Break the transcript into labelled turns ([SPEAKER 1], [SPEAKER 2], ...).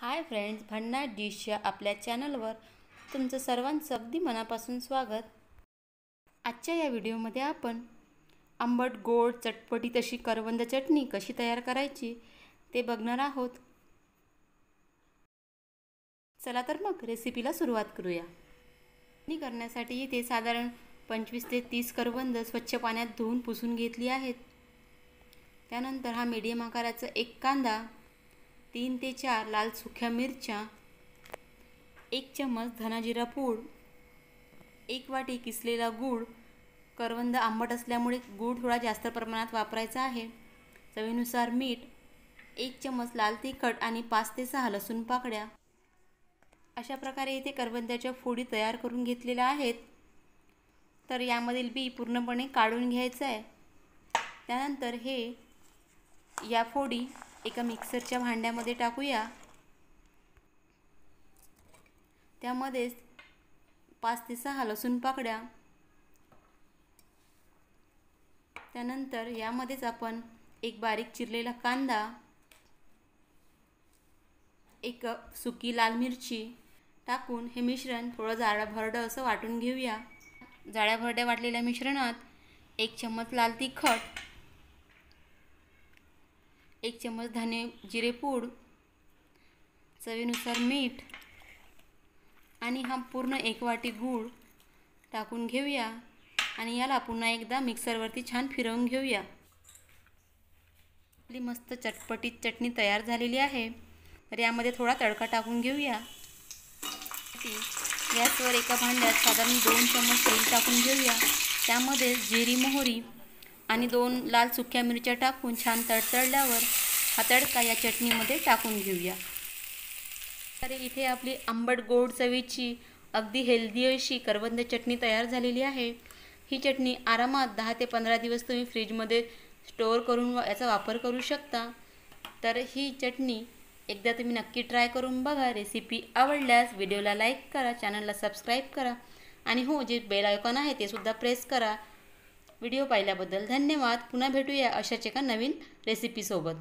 [SPEAKER 1] Hi friends भन्नाट डिशच्या आपल्या चॅनलवर तुमचं सर्वांचं अगदी मनापासून स्वागत. आजच्या या व्हिडिओमध्ये आपण आंबट गोड चटपटीत अशी करवंद चटणी कशी तयार करायची ते बघणार आहोत. चला तर मग रेसिपीला सुरुवात करूया. चटणी करण्यासाठी इथे साधारण पंचवीस ते तीस करवंद स्वच्छ पाण्यात धुवून पुसून घेतली आहेत. त्यानंतर हा मीडियम आकाराचा एक कांदा तीन ते चार लाल सुक्या मिरच्या एक चम्मच धनाजिरा पूड एक वाटी किसलेला गूळ करवंद आंबट असल्यामुळे गूळ थोडा जास्त प्रमाणात वापरायचा आहे. चवीनुसार मीठ एक चम्मच लाल तिखट आणि पाच ते सहा लसूण पाकड्या अशा प्रकारे इथे करवंद्याच्या फोडी तयार करून घेतलेल्या आहेत. तर यामधील बी पूर्णपणे काढून घ्यायचं आहे. त्यानंतर हे या फोडी एका मिक्सरच्या भांड्यामध्ये टाकूया. त्यामध्येच पाच ते सहा लसूण पाकड्या. त्यानंतर यामध्येच आपण एक बारीक चिरलेला कांदा एक सुकी लाल मिरची टाकून हे मिश्रण थोडं जाडं भरडं असं वाटून घेऊया. जाड्या भरड्या वाटलेल्या मिश्रणात एक चम्मच लाल तिखट एक चम्मच धने जिरेपूड चवीनुसार मीठ आणि हा पूर्ण एक वाटी गूळ टाकून घेऊया आणि याला पुन्हा एकदा मिक्सरवरती छान फिरवून घेऊया. आपली मस्त चटपटीत चटणी तयार झालेली आहे. तर यामध्ये थोडा तडका टाकून घेऊया. गॅसवर एका भांड्यात साधारण दोन चम्मच तेल टाकून घेऊया. त्यामध्ये जिरी मोहरी आणि दोन लाल सुक्या मिरच्या टाकून छान तडतडल्यावर हा तडका या चटणीमध्ये टाकून घेऊया. तर इथे आपली आंबट गोड चवीची अगदी हेल्दी अशी करवंद चटणी तयार झालेली आहे. ही चटणी आरामात दहा ते पंधरा दिवस तुम्ही फ्रीजमध्ये स्टोअर करून याचा वापर करू शकता. तर ही चटणी एकदा तुम्ही नक्की ट्राय करून बघा. रेसिपी आवडल्यास व्हिडिओला लाईक करा चॅनलला सबस्क्राईब करा. आणि हो जे बेल आयकॉन आहे ते सुद्धा प्रेस करा. व्हिडिओ पाहिल्याबद्दल धन्यवाद. पुन्हा भेटूया अशाच एका नवीन रेसिपीसोबत